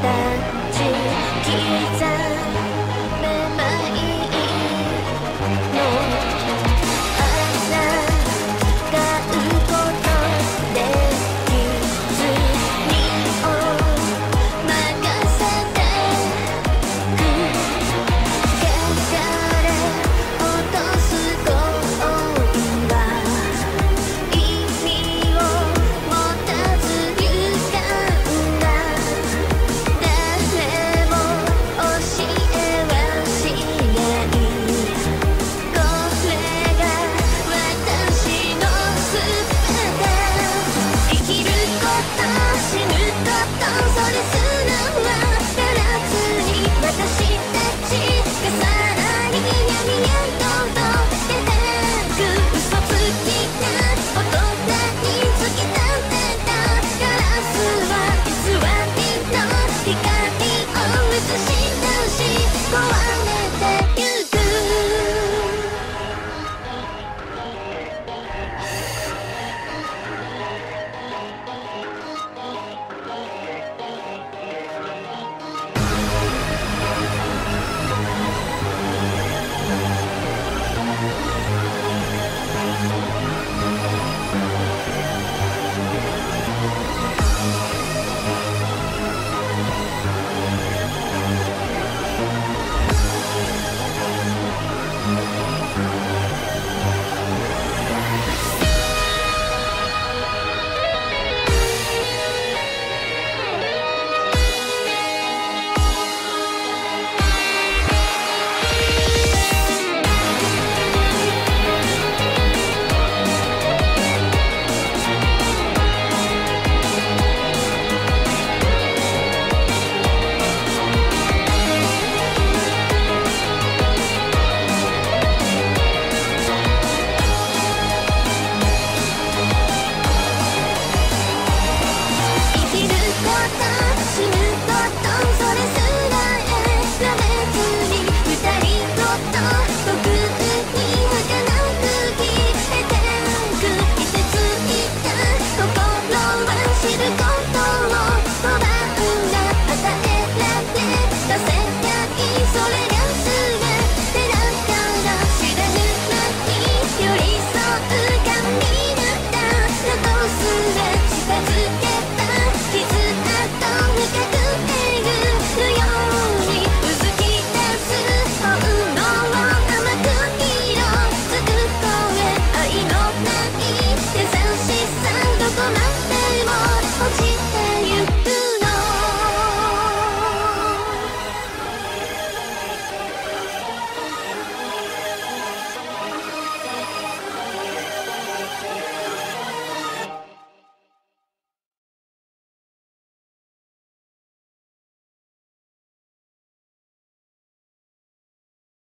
たち刻 Oh,